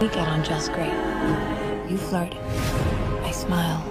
We get on just great. You flirt. I smile.